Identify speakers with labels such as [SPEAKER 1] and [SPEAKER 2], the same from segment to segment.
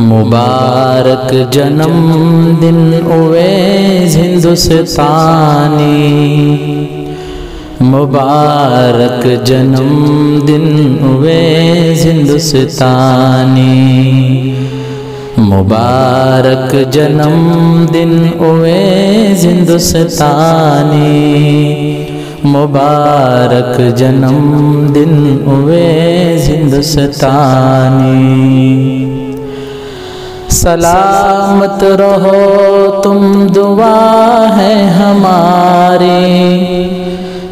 [SPEAKER 1] मुबारक जन्म दिन उवैस हिंदुस्तानी। मुबारक जन्म दिन उवैस हिंदुस्तानी। मुबारक जन्म दिन उवैस हिंदुस्तानी। मुबारक जन्म दिन उवैस हिंदुस्तानी। सलामत रहो, तुम दुआ है हमारी।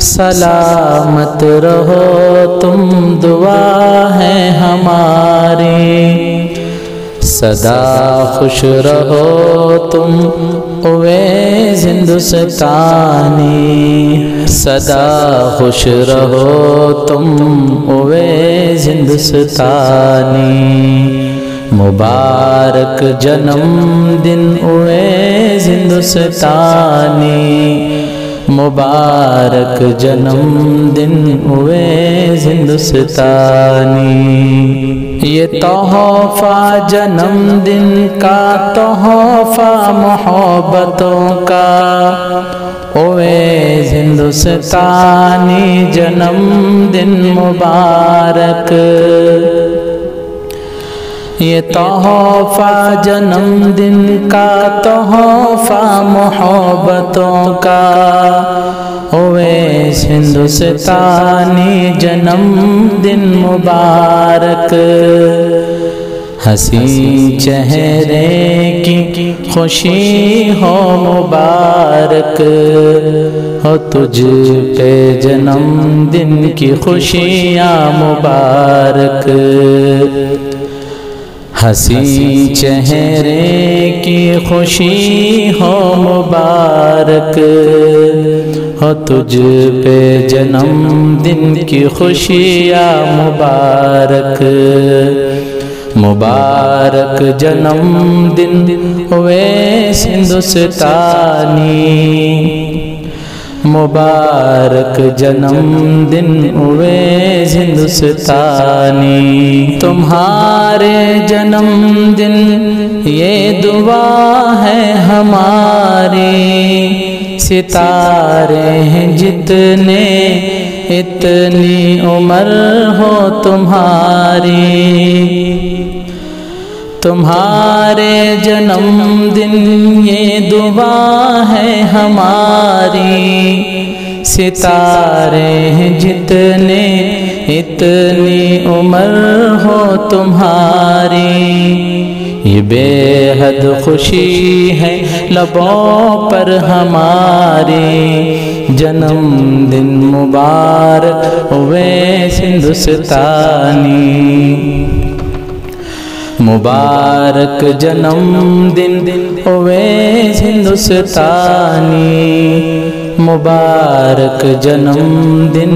[SPEAKER 1] सलामत रहो, तुम दुआ है हमारी। सदा खुश रहो, तुम ओवे हिंदुस्तानी। सदा खुश रहो, तुम ओवे हिंदुस्तानी। मुबारक जन्म दिन उए हिंदुस्तानी मुबारक जन्म दिन उए हिंदुस्तानी ये तोहफा जन्मदिन का, तोहफा मोहब्बतों का। ओए हिंदुस्तानी जन्मदिन मुबारक। ये तोहफा जन्मदिन का तोहफा मोहब्बतों का। ओवैस हिंदुस्तानी जन्मदिन मुबारक। हसी चेहरे की खुशी हो मुबारक। हो तुझ पे जन्मदिन की खुशियाँ मुबारक। हँसी चेहरे की खुशी हो मुबारक हो तुझ पे जन्मदिन की खुशियाँ मुबारक। मुबारक जन्म दिन हुए हिंदुस्तानी मुबारक जन्मदिन हुए हिंदुस्तानी। तुम्हारे जन्मदिन ये दुआ है हमारी। सितारे हैं जितने, इतनी उम्र हो तुम्हारी। तुम्हारे जन्मदिन ये दुआ है हमारी। सितारे हैं जितने, इतनी उम्र हो तुम्हारी। ये बेहद खुशी है लबों पर हमारी। जन्मदिन मुबारक हुए हिंदुस्तानी मुबारक जन्मदिन हुए हिंदुस्तानी। मुबारक जन्मदिन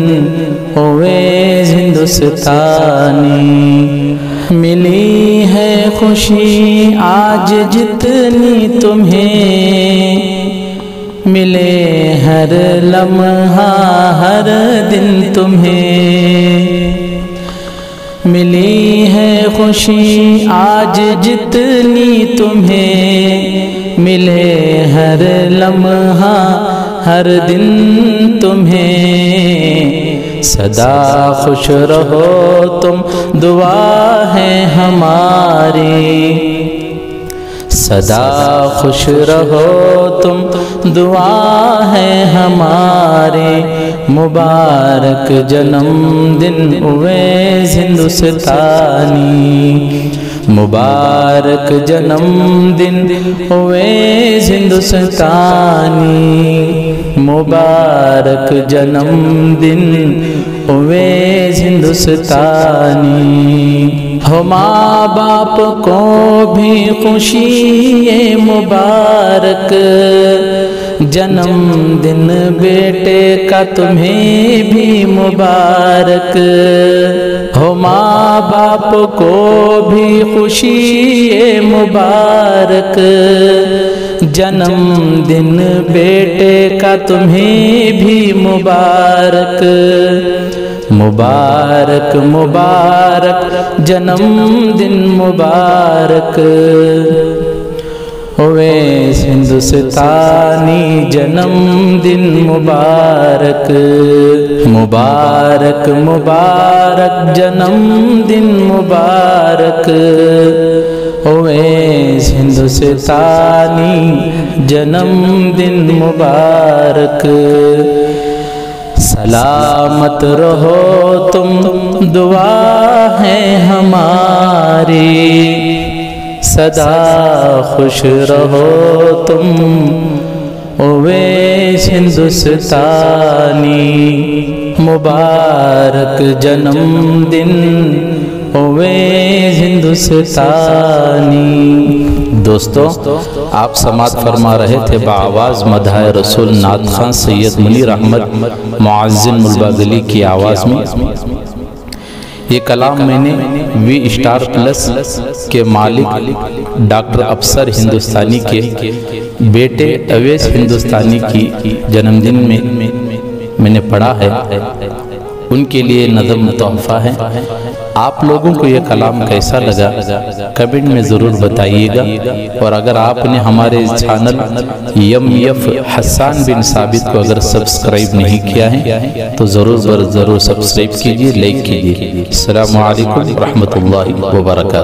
[SPEAKER 1] हुए हिंदुस्तानी। मिली है खुशी आज जितनी तुम्हें। मिले हर लम्हा हर दिन तुम्हें। खुशी आज जितनी तुम्हें मिले हर लम्हा, हर दिन तुम्हें। सदा खुश रहो तुम, दुआ है हमारी। सदा खुश रहो तुम, दुआ है हमारे। मुबारक जन्मदिन हुए हिंदुस्तानी। मुबारक जन्मदिन हुए हिंदुस्तानी। मुबारक जन्मदिन हुए हिंदुस्तानी। हो माँ बाप को भी खुशी मुबारक। जन्मदिन बेटे का तुम्हें भी मुबारक। हो माँ बाप को भी खुशी ये मुबारक। जन्मदिन बेटे का तुम्हें भी मुबारक। मुबारक मुबारक जन्मदिन मुबारक। ओवैस हिंदुस्तानी जन्मदिन मुबारक। मुबारक मुबारक जन्मदिन मुबारक। ओवैस हिंदुस्तानी जन्मदिन मुबारक। सलामत रहो तुम, दुआ है हमारी। सदा खुश रहो तुम ओवैस हिंदुस्तानी। मुबारक जन्मदिन ओवैस हिंदुस्तानी। दोस्तों, आप समात फरमा रहे थे बाआवाज़ मधाय रसूल नात खान सैयद मुनीर अहमद मुआजिन मुलबागली की आवाज़ में। ये कलाम मैंने वी स्टार प्लस के मालिक, डॉक्टर अफसर हिंदुस्तानी के बेटे अवेश हिंदुस्तानी की जन्मदिन में मैंने पढ़ा है। उनके लिए नज़म तोहफ़ा है। आप लोगों को यह कलाम कैसा लगा? कमेंट में ज़रूर बताइएगा। और अगर आपने हमारे channel M F Hasan bin Sabit को अगर सब्सक्राइब नहीं किया है तो ज़रूर ज़रूर सब्सक्राइब कीजिए लाइक कीजिए। अल्लाम वरहमल वर्का